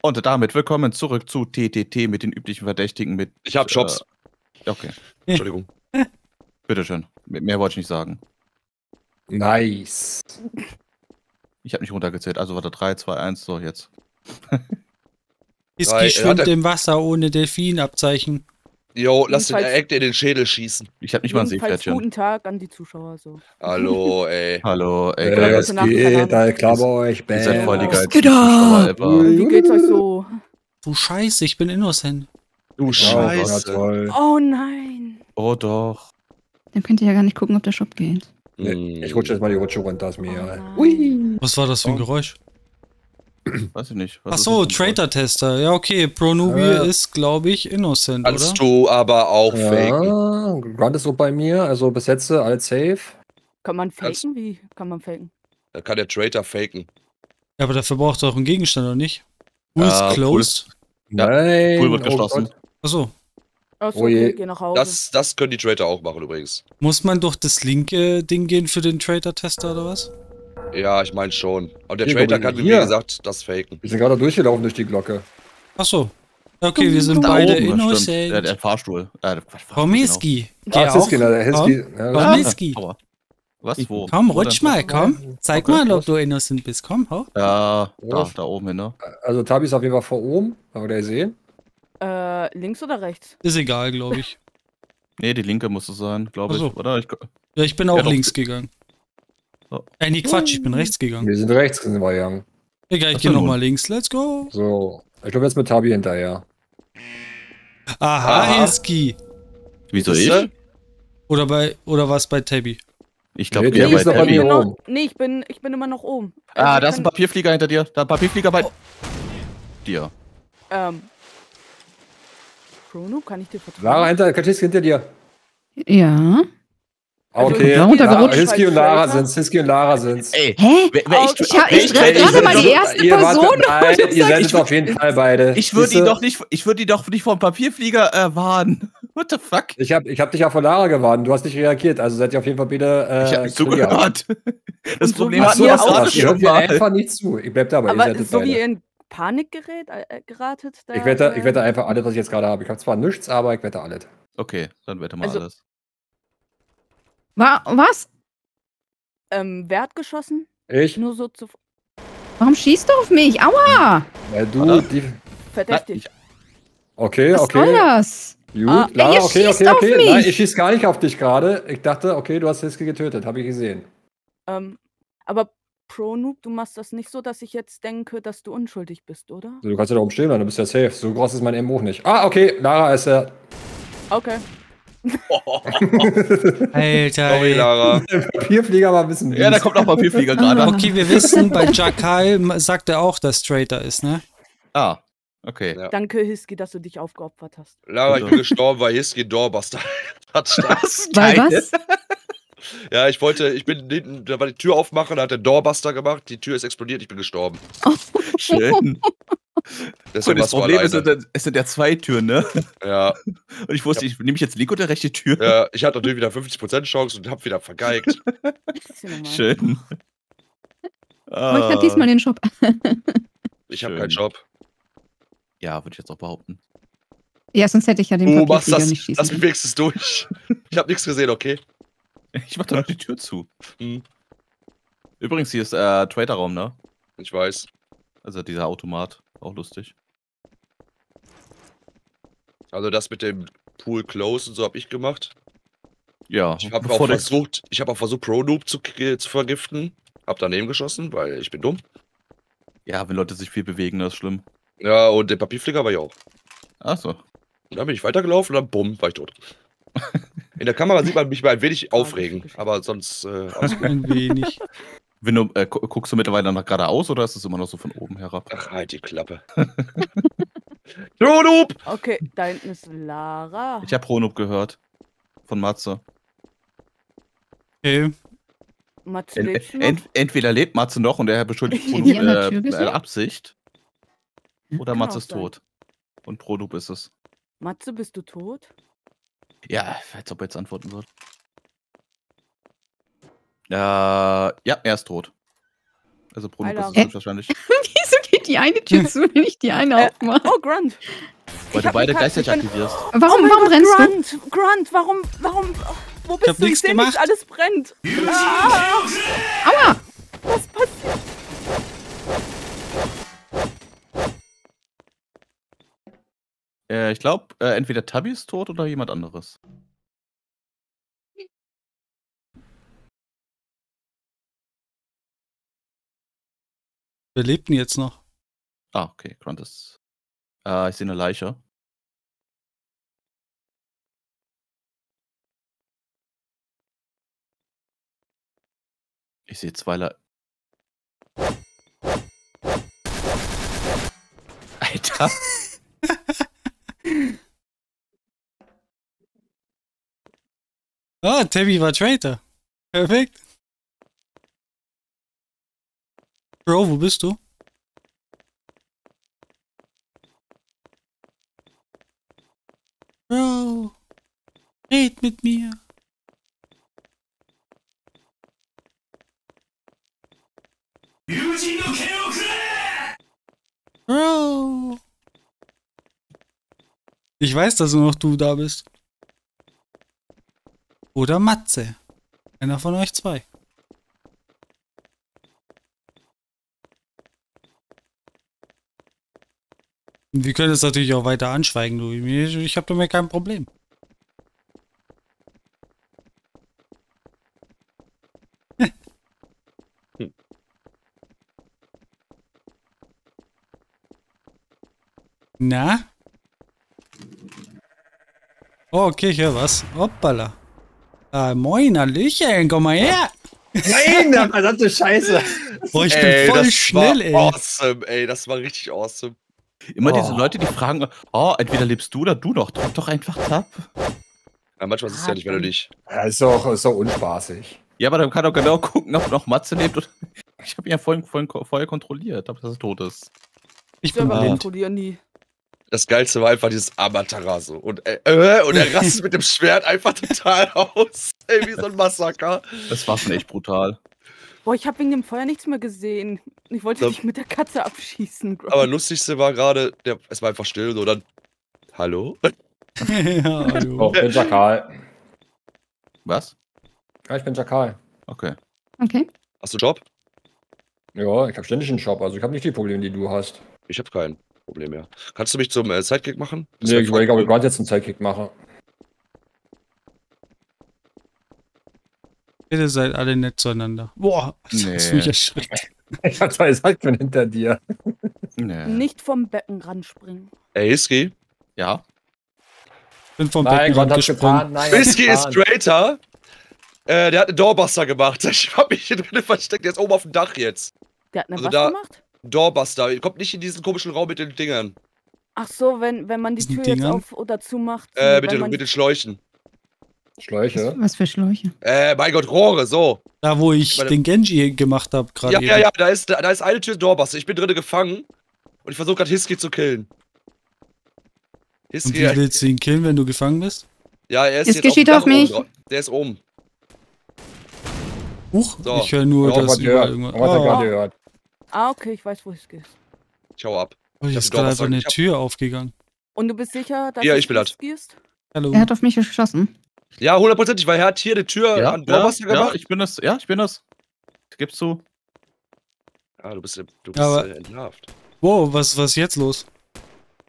Und damit willkommen zurück zu TTT mit den üblichen Verdächtigen mit. Ich hab Shops. Äh, okay, Entschuldigung. bitteschön. Mehr wollte ich nicht sagen. Nice. Ich habe nicht runtergezählt. Also warte, 3, 2, 1, so jetzt. Whisky er schwimmt im Wasser ohne Delfinabzeichen. Jo, lass den Act in den Schädel schießen. Ich habe nicht mal ein Seepferdchen. guten Tag an die Zuschauer. So. Hallo, ey. Hallo, ey, Äh, keine geht, da klar bei euch. Ihr seid voll die Bam. Zuschauer ever. Ui. Wie geht's euch so? Du Scheiße, ich bin innocent. Du Ja, Scheiße. toll. Oh nein. Oh doch. Dann könnt ihr ja gar nicht gucken, ob der Shop geht. Hm. Ich rutsche jetzt mal die Rutsche runter, ist mir Oh egal. Ui. Was war das für ein Oh. Geräusch? Weiß ich nicht. Was Ach ist so, das denn? Traitor-Tester. Ja, okay. Pronubi Ja. ist, glaube ich, innocent, Kannst oder? du aber auch faken. Ja, Grunt ist so bei mir, also bis jetzt alles safe. Kann man Kannst- faken? Wie kann man faken? Da kann der Traitor faken. Ja, aber dafür braucht er auch einen Gegenstand, oder nicht? Pool is Ah, Pool closed. Ja, Nein. Pool wird oh geschlossen. Achso. Achso, Oh je. okay, geh nach Hause. Das, das können die Traitor auch machen übrigens. Muss man durch das linke Ding gehen für den Traitor-Tester, oder was? Ja, ich meine schon. Und der Hier, Traitor kann, wie gesagt, das faken. Wir sind gerade durchgelaufen durch die Glocke. Achso. Okay, wir sind Da beide oben, innocent. Der, der Fahrstuhl. Äh, Quatsch, Fahrstuhl, Romiski. Geh Ah, na, der Ja, Komm, Ah. Aua. Was? Wo? Komm, rutsch mal, komm. Zeig Okay, mal, ob du innocent bist. Komm, hau. Ja, da, da oben hin, ne? Also Tabi ist auf jeden Fall vor oben, haben wir da gesehen. äh, links oder rechts? Ist egal, glaube ich. Nee, die linke muss es sein, glaube ich, so. oder? Ich, Ja, ich bin auch Ja, doch. links gegangen. So. Äh, nee, Quatsch, ich bin rechts gegangen. Wir sind rechts sind wir gegangen. Egal, ich gehe nun. nochmal links. Let's go. So, ich glaube jetzt mit Tabi hinterher. Aha, Aha. Hiski. wieso ich? Oder bei, oder was bei Tabby? Ich glaube, Nee, eher Tabby bei ist noch bei Tabby. noch, oben. nee, ich bin, ich bin immer noch oben. Ah, Also da ist ein Papierflieger hinter dir. Da ein Papierflieger bei Oh. dir. Ähm. Chrono, kann ich dir vertrauen? Lara hinter, Kaczynski hinter dir. Ja. Also, Okay, da runtergerutscht. Lara- Hiski und Lara sind's. Hiski und Lara sind's. Ey, Hä? wer, wer Oh, ich, Ich, hab, ich ich, ich, gerade mal die Ihr erste wart- Person. Nein, und ihr seid ich- es auf jeden Fall beide. ich würde ihn doch nicht, ich würde ihn doch nicht vom Papierflieger äh, warnen. What the fuck? Ich hab, ich hab dich ja vor Lara gewarnt, du hast nicht reagiert, also seid ihr auf jeden Fall beide. Äh, Ich habe nicht clear. zugehört. Das Problem so, ihr was auch das? Ihr mir mal. einfach nicht zu. Ich bleib dabei, ihr Aber so wie ihr in Panik gerät, äh, geratet, da. Ich wette, ich äh, wette einfach alles, was ich jetzt gerade habe. Ich habe zwar nichts, aber ich wette alles. Okay, dann wette mal Also- alles. Wa was? Ähm, wer hat geschossen? Ich? Nur so zu. Warum schießt du auf mich? Aua! Weil du die. Verdächtig. Okay, Was okay. soll das? Gut, Ah, Lara, ihr okay, okay, auf okay. mich. Nein, ich schieß gar nicht auf dich gerade. Ich dachte, okay, du hast Hiski getötet, habe ich gesehen. Ähm, aber Pro-Noob, du machst das nicht so, dass ich jetzt denke, dass du unschuldig bist, oder? Du kannst ja da oben stehen, dann du bist ja safe. So groß ist mein M auch nicht. Ah, okay, Lara ist ja. Okay. Alter. Sorry. Lara. Der Papierflieger war ein bisschen. Ja, da mies. kommt noch Papierflieger gerade. Okay, wir wissen, bei Jakal sagt er auch, dass Traitor ist, ne? Ah, okay. Ja. Danke, Hiski, dass du dich aufgeopfert hast. Lara, ich bin gestorben, weil Hiski Doorbuster hat. Weil was? Ja, ich wollte, ich bin hinten, da war die Tür aufmachen, da hat der Doorbuster gemacht, die Tür ist explodiert, ich bin gestorben. Schön. Deswegen Und das Problem ist, es sind, ja zwei Türen, ne? Ja, Und ich wusste, ich nehme ich jetzt linke oder rechte Tür? ja, ich hatte natürlich wieder 50% Chance und hab wieder vergeigt. Das ja. Schön. Aber ich Ah, hatte diesmal den Shop. Ich habe keinen Job. Ja, würde ich jetzt auch behaupten. Ja, sonst hätte ich ja den Du machst das, nicht schießen lass mich wenigstens durch. Ich habe nichts gesehen, okay? Ich mach doch noch die Tür zu. Hm, Übrigens, hier ist äh, Trader-Raum, ne? ich weiß. Also dieser Automat. Auch lustig. Also das mit dem Pool Close und so habe ich gemacht. Ja, Ich habe auch versucht, ich habe auch versucht, Pro Noob zu, zu vergiften. Hab daneben geschossen, weil ich bin dumm. Ja, wenn Leute sich viel bewegen, das ist schlimm. Ja, und der Papierflieger war ja auch. Achso. Und dann bin ich weitergelaufen und dann bumm, war ich tot. In der Kamera sieht man mich mal ein wenig aufregen, aber sonst äh, alles gut. Ein wenig. Wenn du, äh, gu- guckst du mittlerweile nach geradeaus oder ist es immer noch so von oben herab? Ach, halt die Klappe. Pro Noob! Okay, da hinten ist Lara. Ich habe Pronub gehört. Von Matze. Okay. Matze, du noch? ent, entweder lebt Matze noch und er beschuldigt an der äh, äh, Absicht. Oder Kann Matze ist sein. tot. Und Pronub ist es. Matze, bist du tot? Ja, als ob er jetzt antworten wird. Äh, ja, er ist tot. Also Pronub Alter. ist es wahrscheinlich. Wieso geht die eine Tür zu, wenn ich die eine Äh, aufmache. Oh, Grunt. Weil Ich du beide gleichzeitig ich bin- aktivierst. Warum, oh warum Gott, brennst du? Grunt, Grunt, warum, warum, wo bist hab du? Ich nichts sehe nicht, gemacht. alles brennt. Ah, Aua! was passiert? Äh, ich glaube, äh, entweder Tabby ist tot oder jemand anderes. Wer lebt denn jetzt noch? Ah, okay, Grunt ist. Äh, ich sehe eine Leiche. Ich sehe zwei Le Alter. Ah, Tabby war Traitor. Perfekt. Bro, wo bist du? Bro, red mit mir. Bro. Ich weiß, dass nur noch du da bist. Oder Matze. Einer von euch zwei. Wir können es natürlich auch weiter anschweigen, du. Ich, ich habe damit kein Problem. Na? Oh, okay, ich höre was. Hoppala. Ah, moin, Hallöchen, komm mal her. Nein, der verdammte Scheiße. Boah, ich bin Ey, voll das schnell, war ey. Awesome, ey, das war richtig awesome. Immer diese Oh. Leute, die fragen, oh, entweder lebst du oder du noch. Drück doch einfach Tab. Ja, manchmal ist es ja nicht, wenn du dich. Ja, ist doch, ist doch unspaßig. Ja, aber dann kann doch genau gucken, ob noch Matze lebt. Oder ich habe ihn ja vorhin, vorhin, vorher kontrolliert, ob er tot ist. Ich bin Selber blind. kontrollieren die. Das Geilste war einfach dieses Amaterasu. Und, äh, äh, und er rastet mit dem Schwert einfach total aus. Ey, wie so ein Massaker. Das war schon echt brutal. Boah, ich habe wegen dem Feuer nichts mehr gesehen. Ich wollte So. dich mit der Katze abschießen. Grunt. Aber lustigste war gerade, der- es war einfach still und dann. Hallo? ja, hallo. Oh, ich bin Jakal. Was? Ja, ich bin Jakal. Okay. Okay. Hast du Job? Ja, ich habe ständig einen Job, also ich habe nicht die Probleme, die du hast. Ich habe kein Problem mehr. Kannst du mich zum äh, Sidekick machen? Das Nee, ich überlege, ob ich gerade jetzt einen Sidekick mache. Bitte seid alle nett zueinander. Boah, das Nee. hast mich erschreckt. Ich habe zwei Sidemen hinter dir. Nee. Nicht vom Beckenrand springen. Ey, Hiski. Ja. Bin vom Nein, Beckenrand gesprungen. Nein, Whisky ist. Traitor. Äh, der hat einen Doorbuster gemacht. Ich hab mich hier drinnen versteckt. Der ist oben auf dem Dach jetzt. Der hat eine Also was da- gemacht? Doorbuster. Kommt nicht in diesen komischen Raum mit den Dingern. Ach so, wenn, wenn man die Tür jetzt Dingern? auf oder zu macht. Äh, mit den, mit den Schläuchen. Schläuche. Was für Schläuche. Äh, mein Gott, Rohre, so. Da, wo ich Meine- den Genji gemacht habe gerade Ja, eben. ja, ja, da ist, da ist eine Tür Doorbuster. Ich bin drinnen gefangen. Und ich versuche gerade Hiski zu killen. Und Hiski, wie willst du ihn killen, wenn du gefangen bist? ja, er ist Hiski jetzt steht dem auf oben mich. drauf. Der ist oben. Huch, So. ich höre nur, Ja, dass gehört. irgendwas... Was hat Oh, gerade gehört. Ah, okay, ich weiß, wo es ist. Ich hau ab. oh, hier Ich ist gerade einfach eine Tür aufgegangen. Und du bist sicher, dass Ja, es ich bin ist? Hallo. Er hat auf mich geschossen. Ja, hundertprozentig, weil er hat hier die Tür Ja, an ja, Doorbuster ja, gemacht. ich bin das. Ja, ich bin das. Gibst du? Ja, du bist, du bist Aber- äh, entlarvt. Wow, was, was ist jetzt los?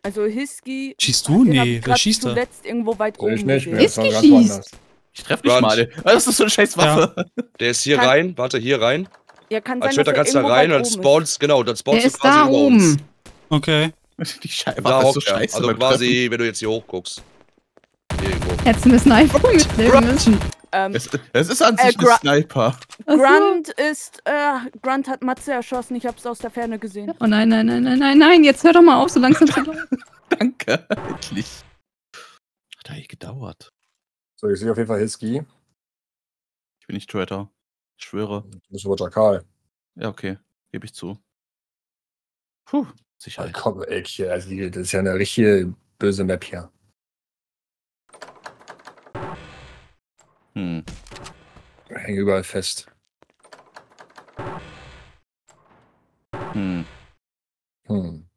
Also Hiski. Schießt du? Nee, wer schießt da? zuletzt irgendwo weit ich oben nicht mehr. Geschießt. woanders. Ich treffe Grunge. mal. Das ist so eine scheiß Waffe. Der ist hier Kann- rein. Warte, hier rein. Ja, kann Als sein, Schwerter dass kannst du da rein und dann spawnst, genau, dann Er spawnst du ist quasi da oben. Okay. Die Scheiße Da ist hockt so scheiße. Also quasi, wenn du jetzt hier hochguckst. Du eine Sniper mitnehmen müssen. Ähm, Es, es ist an Äh, sich ein Gra- Sniper. Grunt ist, äh, Grunt hat Matze erschossen, ich hab's aus der Ferne gesehen. Oh nein, nein, nein, nein, nein, nein. Jetzt hör doch mal auf, so langsam zu laufen. Danke. Endlich. Hat eigentlich gedauert. So, ich sehe auf jeden Fall Hiski. Ich bin nicht Traitor. Ich schwöre. Du bist aber Jakal. Ja, okay. Gebe ich zu. Puh. Ja, Sicherheit. komm, ey, also das ist ja eine richtige böse Map hier. Hm. Wir hängen überall fest. Hm. Hm.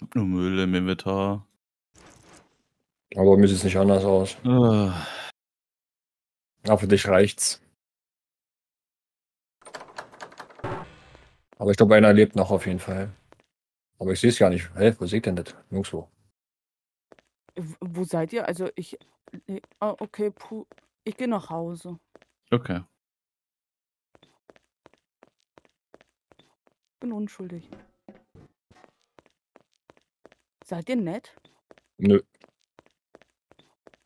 Hab nur Müll im Inventar. Aber mir sieht es nicht anders aus. Ah, Aber für dich reicht's. Aber ich glaube, einer lebt noch auf jeden Fall. Aber ich sehe es gar nicht. Hä, wo seht ihr denn das? Nirgendwo. W- Wo seid ihr? Also ich. Nee. Ah, okay, puh. Ich gehe nach Hause. Okay. Bin unschuldig. Seid ihr nett? Nö.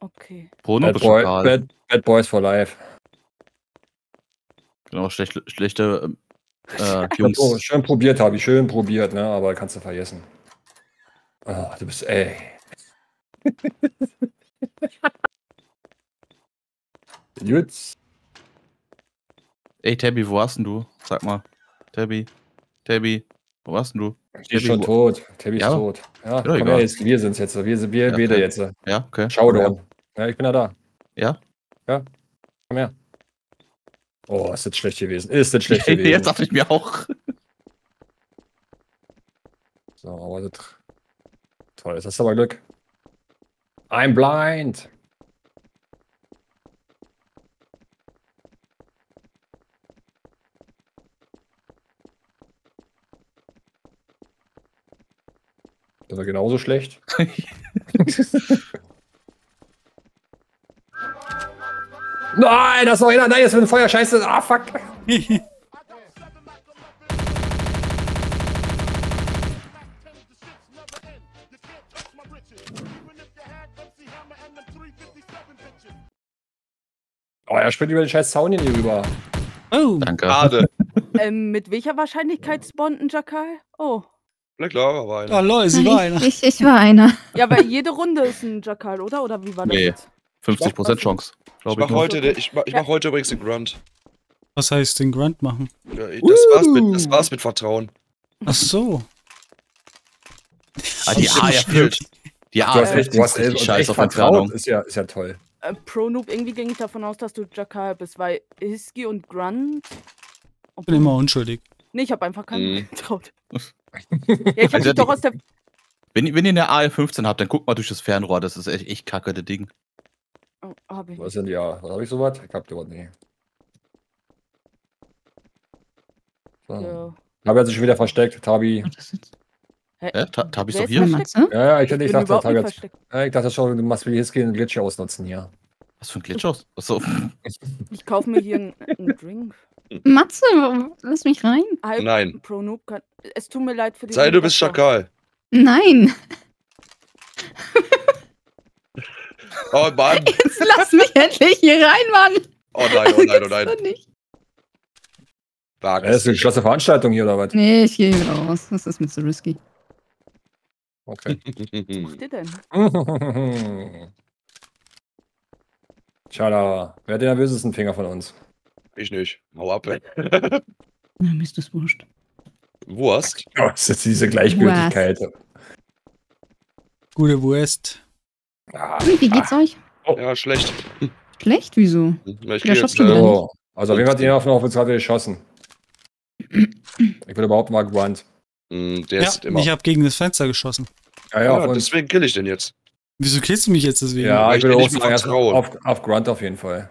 Okay. Bruno, Bad, Boy. Bad, Bad Boys for Life. Genau, schlechte, schlechte ähm, äh, Jungs. Oh, schön probiert habe ich, schön probiert, ne? Aber kannst du vergessen. Ah, du bist, ey. Gut. Ey, Tabby, wo warst denn du? Sag mal. Tabby. Tabby, wo warst denn du? Die ist schon tot. Tabby ist Ja. tot. Ja, komm egal. her, jetzt, wir sind's jetzt. Wir sind wir Ja, beide okay. jetzt. Ja, okay. Showdown. Ja, ich bin ja da. Ja? Ja. Komm her. Oh, ist das schlecht gewesen. Ist das schlecht gewesen. Jetzt dachte ich mir auch. So, aber das. Toll, jetzt hast du aber Glück. I'm blind. Das war genauso schlecht. Nein, das ist noch einer. Nein, jetzt mit dem Feuer. Scheiße. Ah, fuck. springt über den scheiß Zaun hier rüber. Oh, Danke. Schade. Ähm, mit welcher Wahrscheinlichkeit spawnt ein Jackal? Oh. Na klar, aber ja, einer. lol, sie war einer. Ich, ich, ich war einer. Ja, weil jede Runde ist ein Jackal, oder? Oder wie war das Nee. jetzt? 50% Chance. Ich Glaube mach ich. nur. heute, den- ich mach, ich mach heute übrigens den Grunt. Was heißt den Grunt machen? Ja, das, war's mit, das war's mit Vertrauen. Ach so. Ah, die A ich gespielt. Die A Du hast echt, du hast ist richtig echt, scheiß auf vertraut. Entfernung. Ist ja, ist ja toll. Äh, Pro Noob, irgendwie ging ich davon aus, dass du Jackal bist, weil Hiski und Grunt. Ich bin immer unschuldig. Nee, ich habe einfach keinen Mhm. getraut. ja, ich habe Also dich doch die- aus der. Wenn, ihr- wenn ihr eine AR-15 habt, dann guckt mal durch das Fernrohr. Das ist echt, echt kacke, das Ding. Oh, hab ich Was die? Ja, was habe ich sowas? Ich hab dort nie. So. Ja. Tabi hat sich schon wieder versteckt. Tabi. Hä? Hä? Ta- Tabi ist doch hier? Matze. Ja, ja, ich, Ich ich, dachte, versteckt. ja, ich dachte schon, du machst wie Hiski einen Glitch ausnutzen hier. Was für ein Glitch aus? Achso. Ich kaufe mir hier einen, einen Drink. Matze, lass mich rein. Halb Nein. Pro Noob kann. Es tut mir leid für die. Sei du bist Schakal. Nein, Oh Mann. jetzt lass mich endlich hier rein, Mann. Oh nein, oh nein, oh nein. doch nicht. Wag Ja, das es ist eine geschlossene Veranstaltung hier, oder was? Nee, ich gehe wieder raus. Das ist mir zu risky. Okay. Was macht ihr denn? Tschala. Wer hat den nervösesten Finger von uns? Ich nicht. Hau ab. ey. Na, mir ist das wurscht. Wurst. Ja, das ist jetzt diese Gleichgültigkeit. Gute Wurst. Ah, wie geht's euch? Ja, schlecht. Schlecht? Wieso? Ich Ja, jetzt, du äh, so. Also, auf jeden Fall hat auf auf uns gerade geschossen. Ich würde überhaupt mal gewandt. Mh, Der Ja, ist immer. ich habe gegen das Fenster geschossen. Ja, ja, Ja, uns. deswegen kill ich den jetzt. Wieso killst du mich jetzt deswegen? Ja, ich ich dir auch sagen, auf, auf Grunt auf jeden Fall.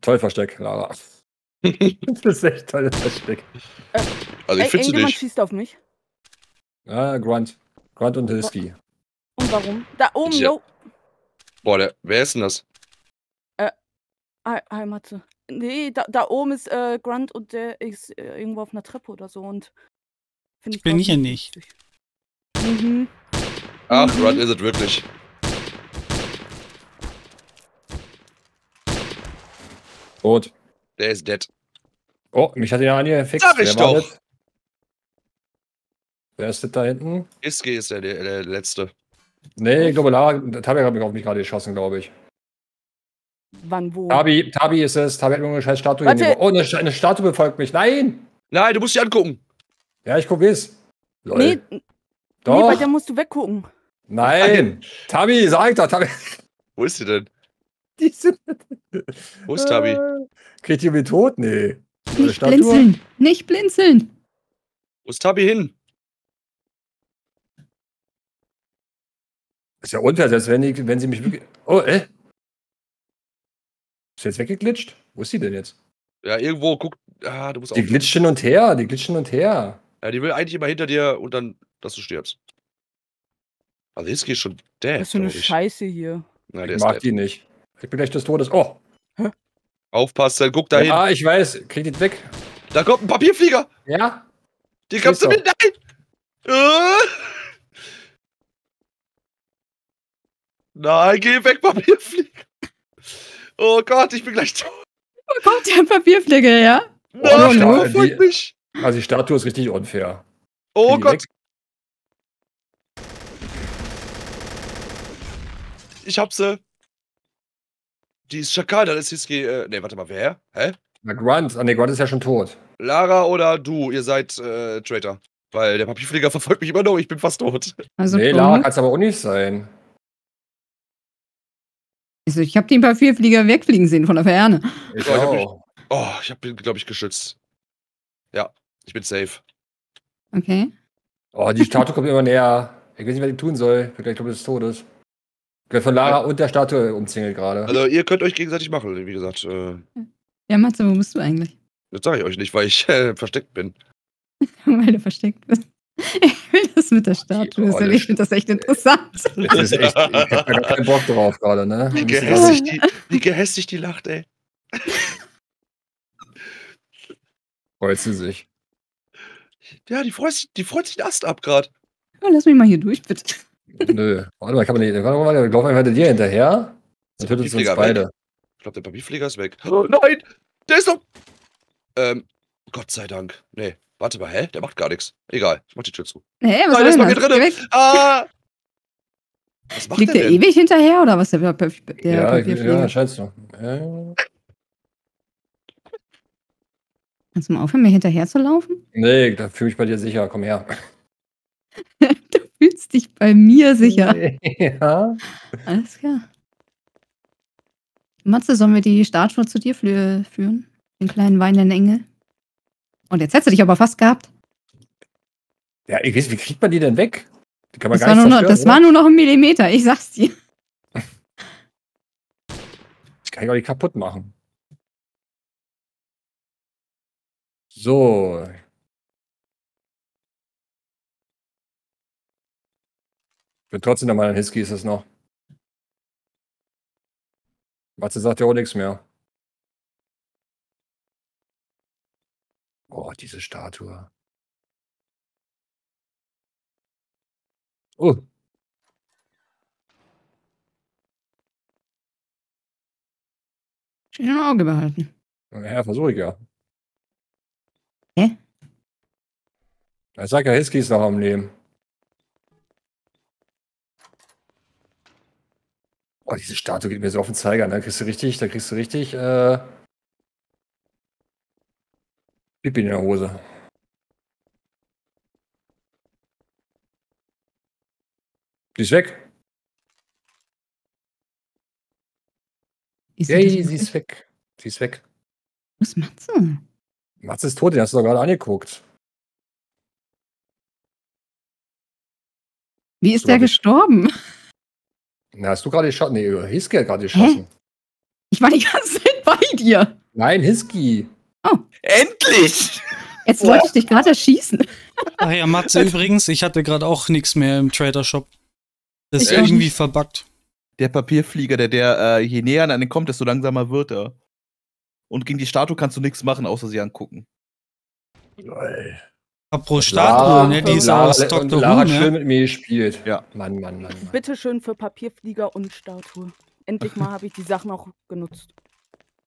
Toll Versteck, Lara. das ist echt tolles Versteck. Also ich finde sie irgendjemand nicht. schießt auf mich. Ja, Grunt. Grunt und Hilski. Und warum? Da oben, Ja. yo. Boah, der, wer ist denn das? Hi, hi Matze. Nee, da, da oben ist äh, Grunt und der ist äh, irgendwo auf einer Treppe oder so und finde ich. Bin ich ja nicht. Mhm. Ach, Mhm. Run ist es wirklich. Tot. Der ist dead. Oh, mich hat ihn ja angefixt. Sag ich Wer doch. das? Wer ist das da hinten? Iski ist der, der, der letzte. Nee, ich glaube, Lara, Tabi hat mich auf mich gerade geschossen, glaube ich. Wann wo? Tabi, Tabi ist es. Tabi hat mir eine scheiß Statue Warte. hingebracht. Oh, eine, eine Statue befolgt mich. Nein! Nein, du musst dich angucken. Ja, ich gucke es. Lol. nee, nee, Doch. bei der musst du weggucken. Nein! Tabi, sag doch, Tabi. Wo ist sie denn? Die sind, Wo ist Tabi? Äh, Kriegt die mit tot? Nee. Nicht Statue? blinzeln. Nicht blinzeln. Wo ist Tabi hin? Ist ja unfair, selbst wenn, die, wenn sie mich wirklich. Oh, äh? Ist sie jetzt weggeglitscht? Wo ist sie denn jetzt? Ja, irgendwo guckt. Ah, du musst auch. Die glitscht hin und her, die glitscht hin und her. Ja, die will eigentlich immer hinter dir und dann, dass du stirbst. Also Hiski ist schon dead. Was für eine glaub ich. Scheiße hier. Na, der Ich ist mag dead. die nicht. Ich bin gleich des Todes. Oh, Aufpassen, guck da hin. ja, ich weiß. Krieg die weg. Da kommt ein Papierflieger. Ja? Den kannst du Ist mit. Nein! Äh. Nein, geh weg, Papierflieger. Oh Gott, ich bin gleich tot. Oh Gott, der Papierflieger, ja? Nein, no, verfolgt die- mich. Also die Statue ist richtig unfair. Oh Gott, weg. ich hab sie. Die ist Schakal, dann ist Hiski. Äh, nee, warte mal, wer? Hä? Na, Grunt. Ah, nee, Grunt ist ja schon tot. Lara oder du, ihr seid äh, Traitor. Weil der Papierflieger verfolgt mich immer noch, ich bin fast tot. Also, nee. Lara kann es aber auch nicht sein. also ich habe den Papierflieger wegfliegen sehen von der Ferne. Ich Ja, ich hab mich- auch. Oh, ich hab ihn, glaube ich, geschützt. Ja, ich bin safe. Okay. Oh, die Statue kommt immer näher. Ich weiß nicht, was ich tun soll. Ich Todes des Todes. Ich werde von Lara und der Statue umzingelt gerade. Also, ihr könnt euch gegenseitig machen, wie gesagt. Äh, Ja, Matze, wo bist du eigentlich? das sage ich euch nicht, weil ich äh, versteckt bin. Weil du versteckt bist. Ich will das mit der Statue Oh, sehen. das Ich finde das echt interessant. Das ist echt, ich hab da gar keinen Bock drauf gerade, ne? Wie gehässig die, wie gehässig die lacht, ey. Freut sie sich. Ja, die freut sich, die freut sich den Ast ab gerade. Oh, lass mich mal hier durch, bitte. Nö. Warte mal, kann man nicht. Warte mal, wir laufen einfach hinter dir hinterher. Dann tötet uns beide. Ich glaube, der Papierflieger ist weg. Oh, nein! Der ist doch. Ähm, Gott sei Dank. Nee, warte mal, hä? Der macht gar nichts. Egal, ich mach die Tür zu. Hä, was Nein, der ist drinne. Geh weg. Ah! Was macht Fliegt der der denn? ewig hinterher oder was? Der, der Ja, ich, Papierflieger? ja, scheinst du. Ja. Kannst du mal aufhören, mir hinterher zu laufen? Nee, da fühle ich bei dir sicher. Komm her. Du fühlst dich bei mir sicher. ja. Alles klar. Matze, sollen wir die Statue zu dir führen? Den kleinen weinenden Engel? Und jetzt hättest du dich aber fast gehabt. Ja, ich weiß, wie kriegt man die denn weg? Die kann man Das, gar war nicht nur, noch, zerstören, das war nur noch ein Millimeter, ich sag's dir. Das kann ich auch nicht kaputt machen. So. Ich bin trotzdem der Meinung, Hiski ist es noch. Matze sagt ja auch nichts mehr. Oh, diese Statue. Oh, Schön im Auge behalten. ja, versuche ich ja. Hä? Ich sag ja, Hiski ist noch am Leben. Oh, diese Statue geht mir so auf den Zeiger, ne? Da kriegst du richtig, da kriegst du richtig, äh. Pipi in der Hose. Die ist weg. Ist Yay, das- sie ist weg. Sie ist weg. Wo ist Matze? Mats ist tot, den hast du doch gerade angeguckt. Wie ist der gestorben? Na, hast du gerade geschossen? Nee, Hiski hat gerade geschossen. Ich war die ganze Zeit bei dir. Nein, Hiski. Endlich! Jetzt wollte ich dich gerade erschießen. Ach ja, Matze übrigens, ich hatte gerade auch nichts mehr im Trader Shop. Das ist irgendwie verbuggt. Der Papierflieger, der, der äh, je näher an den kommt, desto langsamer wird er. Und gegen die Statue kannst du nichts machen, außer sie angucken. Apropos Statue, ne, die ist Lara, aus Dr. Lara Who, hat schön ne? mit mir gespielt. Ja. Mann, Mann, Mann. Mann. Bitte schön für Papierflieger und Statue. Endlich mal habe ich die Sachen auch genutzt.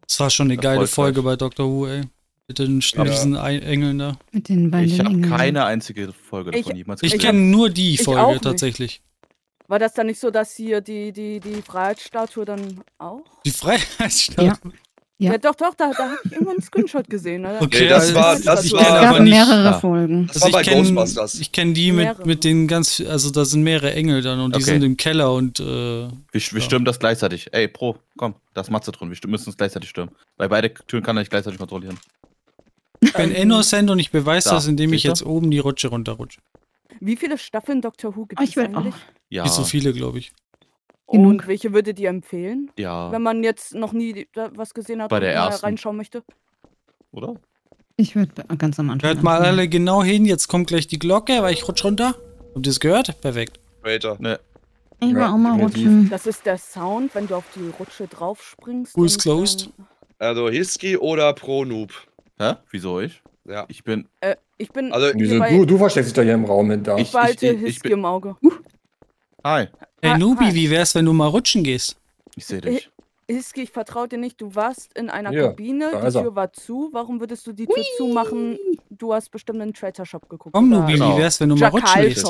Das war schon eine geile. Folge bei Dr. Who, ey. Mit den Ja. diesen Engeln da. Mit den beiden Ich habe keine einzige Folge Ich- davon jemals Ich Ich gesehen. kenne nur die ich Folge tatsächlich. War das dann nicht so, dass hier die, die, die Freiheitsstatue dann auch? Die Freiheitsstatue. Ja. Ja, Ja. doch, doch, da, da habe ich irgendwann einen Screenshot gesehen. Ne? Okay, das also war- ich- das ich war- Es aber gab nicht. mehrere. Folgen. Das war bei ich kenn- Ghostbusters. Ich kenne die mit, Mehrere. mit den ganz, also da sind mehrere Engel dann und die Okay. sind im Keller und äh, Wir, wir Ja. stürmen das gleichzeitig. Ey, Pro, komm, da ist Matze drin. Wir müssen es gleichzeitig stürmen. Weil beide Türen kann er nicht gleichzeitig kontrollieren. Ich bin innocent und ich beweise Da, das, indem ich jetzt oben die Rutsche runterrutsche. Wie viele Staffeln Doctor Who gibt Oh, es eigentlich? auch. Ja. Nicht so viele, glaube ich. Genug. Und welche würdet ihr empfehlen, Ja. wenn man jetzt noch nie was gesehen hat Bei und der mal ersten. reinschauen möchte? Oder? Ich würde ganz am Anfang. Hört mal anfangen. alle genau hin, jetzt kommt gleich die Glocke, weil ich rutsch runter. Habt ihr es gehört? Perfekt. Traitor. Ne. Ich will Ja, auch mal rutschen. Das ist der Sound, wenn du auf die Rutsche drauf springst. Who's closed? Also Hiski oder Pro Noob. Hä? Wieso ich? Ja. Ich bin. Äh, ich bin Also du, du versteckst dich da hier im Raum hinter. Ich- behalte ich- ich Hiski bin- im Auge. Hi. Hey Ah, Nubi, wie wär's, wenn du mal rutschen gehst? Ich sehe dich. Hiski, ich vertraue dir nicht. Du warst in einer Hier, Kabine, die er. Tür war zu. Warum würdest du die Tür zumachen? Du hast bestimmt in den Trader Shop geguckt. Komm, Nubi, Genau. wie wär's, wenn du mal rutschen gehst?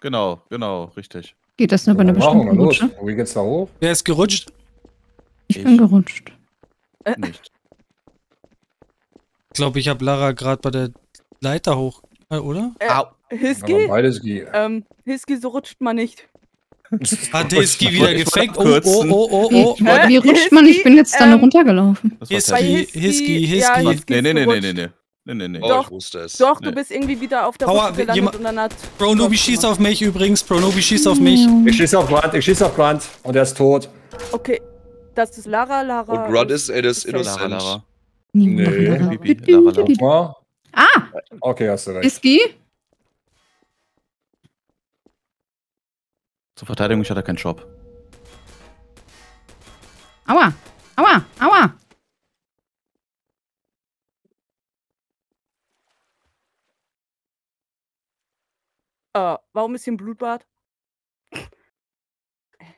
Genau, genau, richtig. Geht das nur bei einer bestimmten los. Rutsche? Wie geht's da hoch? Wer ist gerutscht? Ich Ich. bin gerutscht. Äh, Nicht. Ich glaube, ich habe Lara gerade bei der Leiter hoch, äh, oder? Äh, Hiski, beides ähm, Hiski, so rutscht man nicht. Hat Deski wieder gefaked? Oh, abkürzen. oh, oh, oh, Wie, oh. Hä? wie rutscht man? Ich bin jetzt dann Ähm, runtergelaufen. Hiski. Hiski, Hiski. Nee, ist nee, nee, nee, nee, nee. Nee, nee, nee. Oh, Doch. ich wusste es. Doch, Nee. du bist irgendwie wieder auf der Aua, Rutsche gelandet jemand- und dann hat... Bro, Nubi schießt auf mich übrigens. Bro, Nubi schießt auf mich. Ich schieße auf Grant, ich schieße auf Grant und er ist tot. Okay, das ist Lara, Lara... Und Grunt ist, it is safe. innocent. Lara, Lara. Nee. Lara, Lara. Ah, Okay, hast du recht. Whisky? Zur Verteidigung, ich hatte keinen Job. Aua, aua, aua. Äh, warum ist hier ein Blutbad? Äh,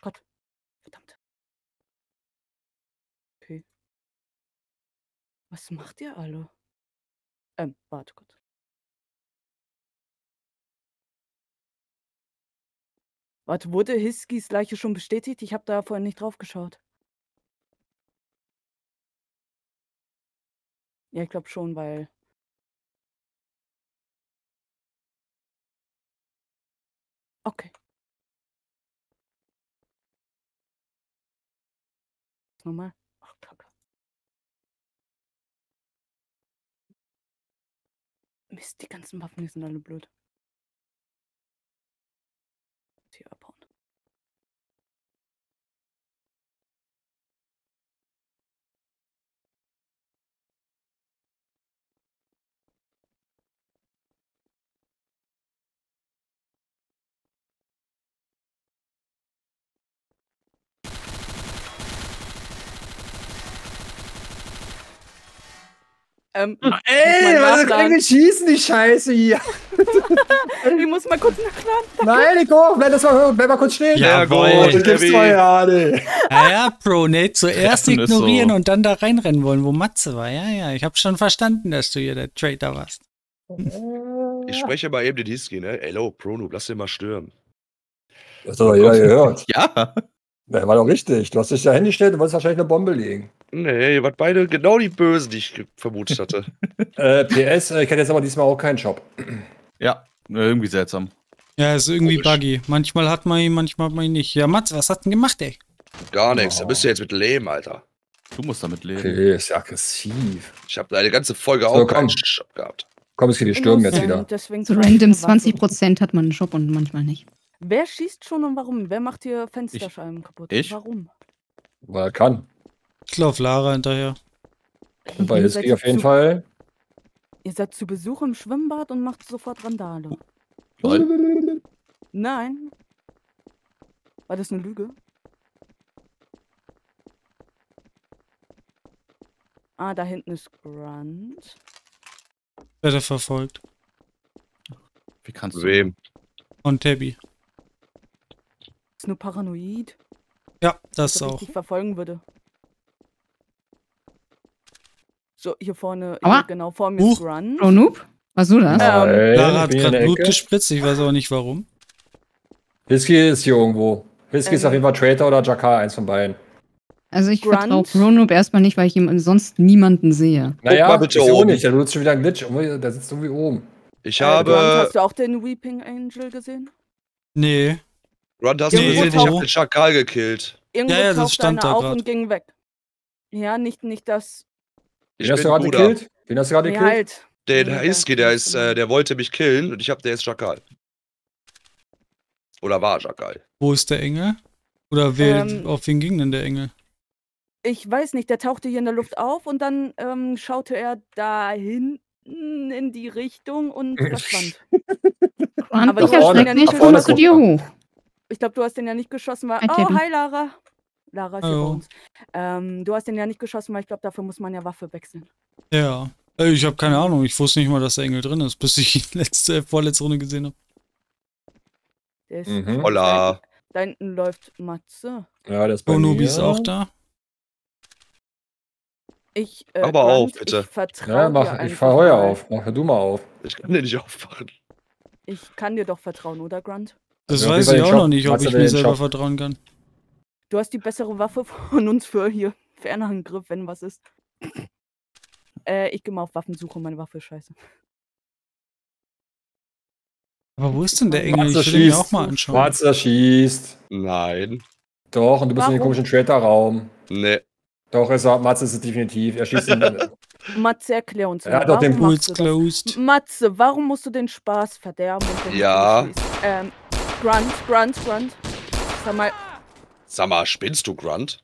Gott. Verdammt. Okay. Was macht ihr alle? Ähm, warte kurz. Warte, wurde Hiskis Leiche schon bestätigt? Ich habe da vorhin nicht drauf geschaut. Ja, ich glaube schon, weil. Okay. Nochmal. Ach, Kacke. Mist, die ganzen Waffen, die sind alle blöd. Ähm, Ey, mal was nachladen. kann ich schießen, die Scheiße hier? ich muss mal kurz nachladen. Nein, Nico, bleib, das mal, bleib mal kurz stehen. Ja, gut, Oh, das gibt's Heavy. doch ja nicht. Ja, ja, Bro, nicht zuerst Treffen ist ignorieren so. und dann da reinrennen wollen, wo Matze war. Ja, ja, ich habe schon verstanden, dass du hier der Traitor warst. Ich spreche mal eben den Hiski, ne? Hello, Pro Noob, lass den mal stören. Das hat doch jeder gehört. Ja. Das war doch richtig. Du hast dich da hingestellt und wolltest wahrscheinlich eine Bombe legen. Nee, ihr wart beide genau die Bösen, die ich vermutet hatte. Äh, PS, äh, ich hätte jetzt aber diesmal auch keinen Shop. Ja, irgendwie seltsam. Ja, ist irgendwie Komisch. buggy. Manchmal hat man ihn, manchmal hat man ihn nicht. Ja, Matze, was hat denn gemacht, ey? Gar nichts. Da Oh. bist du jetzt mit leben, Alter. Du musst damit leben. Okay, ist ja aggressiv. Ich habe eine ganze Folge So, auch keinen komm. Shop gehabt. Komm, es geht die stürmen jetzt wieder. Deswegen So ich random eine Waffe. 20% hat man einen Job und manchmal nicht. Wer schießt schon und warum? Wer macht hier Fensterscheiben kaputt? Ich? Warum? Weil er kann. Ich lauf Lara hinterher. Und bei Ihr Hiski seid auf jeden zu, Fall. Ihr seid zu Besuch im Schwimmbad und macht sofort Randale. Lol. Nein. War das eine Lüge? Ah, da hinten ist Grunt. Werde verfolgt. Wie kannst du? Wem? Und Tabby. Ist nur paranoid. Ja, das dass er auch. richtig verfolgen würde. So, hier vorne, hier genau vor mir Huch. ist Grunt. Pro Noob? Warst du das? Ja. Ähm, Lara hat gerade Blut gespritzt, ich weiß auch nicht warum. Hiski ist hier irgendwo. Ist Ähm. auf jeden Fall Traitor oder Jakar, eins von beiden. Also ich vertraue Pro Noob erstmal nicht, weil ich ihm sonst niemanden sehe. Naja, mal bitte oben. nicht. Der nutzt schon wieder einen Glitch. Der sitzt irgendwie oben. Ich Äh, Grunt, habe. hast du auch den Weeping Angel gesehen? Nee. Grunt, hast du Nee, gesehen? Ich habe den Schakal gekillt. Irgendwo Ja, ja, das stand da auf grad. und ging weg. Ja, nicht, nicht das. Ich Den hast bin du gerade gekillt? Den hast du gerade gekillt? halt. Den Nee, Haiski, der der ist äh, der wollte mich killen und ich hab, der ist Schakal. Oder war Schakal. Wo ist der Engel? Oder wer, Ähm, auf wen ging denn der Engel? Ich weiß nicht, der tauchte hier in der Luft auf und dann ähm, schaute er da hinten in die Richtung und verschwand. Aber ich da vorne- erschreck nicht, vorne zu dir hoch. Ich glaube, du hast den ja nicht geschossen, weil. Oh, hi Lara. Lara ist hier bei uns. Ähm, du hast den ja nicht geschossen, weil ich glaube, dafür muss man ja Waffe wechseln. Ja. Äh, Ich habe keine Ahnung. Ich wusste nicht mal, dass der Engel drin ist, bis ich ihn letzte, vorletzte Runde gesehen habe. Der ist Mhm. Holla. Da hinten läuft Matze. Ja, der ist bei Bonubi mir. ist auch da. Ich, äh, Aber auf, bitte. Ich vertraue Ja, dir mach, ich fahr Heuer auf. Mach du mal auf. Ich kann den nicht aufmachen. Ich kann dir doch vertrauen, oder Grant? Das jeden weiß ich auch noch nicht, ob ich mir selber vertrauen kann. Du hast die bessere Waffe von uns für hier Fernangriff, wenn was ist. Äh, ich gehe mal auf Waffensuche, meine Waffe ist scheiße. Aber wo ist denn der Engel? Matze Ich will ihn auch mal anschauen. Matze schießt. Nein. Doch, und du bist in dem Warum? komischen Traitor-Raum. Nee. Doch, ist er, Matze ist es definitiv. Er schießt ihn. Matze, erklär uns Er mal, hat doch den warum Pools closed. Matze, warum musst du den Spaß verderben? Und den Ja. Ähm, Grunt, Grunt, Grunt. Sag mal, Sag mal, spinnst du, Grunt?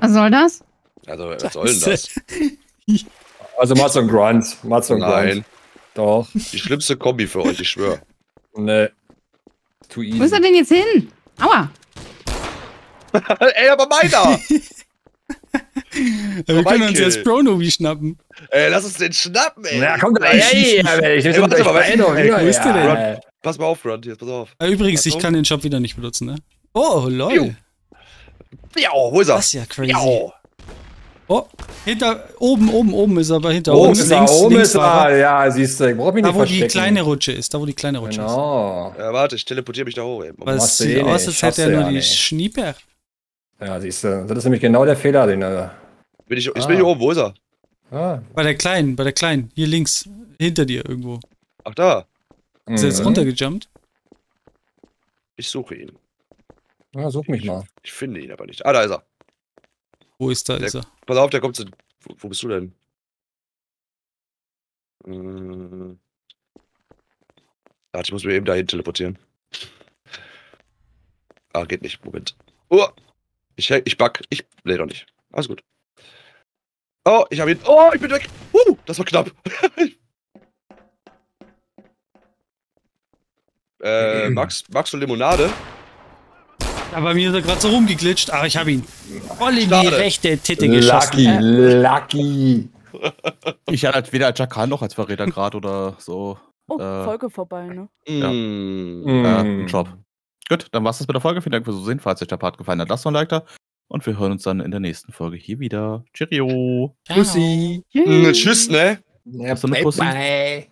Was soll das? Also, was soll denn das? Also Matze und Grunt. Matze und Nein. Grunt. Doch. Die schlimmste Kombi für euch, ich schwöre. Ne. Too easy. Wo ist er denn jetzt hin? Aua! Ey, aber meiner! Wir können uns jetzt Pronovi schnappen. ey, lass uns den schnappen, ey. Ja, komm Ey, her, ey, ich Ey, warte mal. Ey, Wo ist der denn? Pass mal auf, Grunt, jetzt pass auf. Übrigens, ich kann den Shop wieder nicht benutzen, ne? Oh, lol. Piu. Ja, wo ist er? Das ist ja crazy. Ja. Oh, hinter, oben, oben, oben ist er, aber hinter Oben uns, ist er, links, oben links ist war er. Ja, siehst du, ich brauch mich Da, nicht wo die kleine Rutsche ist, da, wo die kleine Rutsche ist. Genau. Ja, warte, ich teleportiere mich da hoch, ey. Aber es sieht eh aus, als hätte er nur ja die nicht. Schnieper. Ja, siehst du, das ist nämlich genau der Fehler, den er. Bin ich, ich Ah. bin hier oben, wo ist er? Ah. Bei der kleinen, bei der kleinen, hier links, hinter dir irgendwo. Ach, da. Ist er jetzt Mhm. runtergejumpt? Ich suche ihn. Ja, such mich mal. Ich finde ihn aber nicht. Ah, da ist er. Wo ist da, Der- ist er? Pass auf, der kommt zu. Wo, wo bist du denn? Äh, Warte, ich muss mir eben dahin teleportieren. Ah, geht nicht. Moment. Oh! Ich, ich bug. Ich. Nee, doch nicht. Alles gut. Oh, ich habe ihn. Oh, ich bin weg. Uh, das war knapp. äh, Max, Max und Limonade. Ja, bei mir ist er gerade so rumgeglitscht. Ah, ich habe ihn voll in die rechte Titte geschossen. Lucky, lucky. Ich hatte weder als Jakal noch als Verräter gerade oder so. oh, Äh, Folge vorbei, ne? Ja. Mm. Äh, ein Job. Gut, dann war's das mit der Folge. Vielen Dank fürs Zusehen. Falls euch der Part gefallen hat, lasst doch ein Like da. Und wir hören uns dann in der nächsten Folge hier wieder. Cheerio. Mm, Tschüss, ne? Ja, Hast du eine Pussy? bye.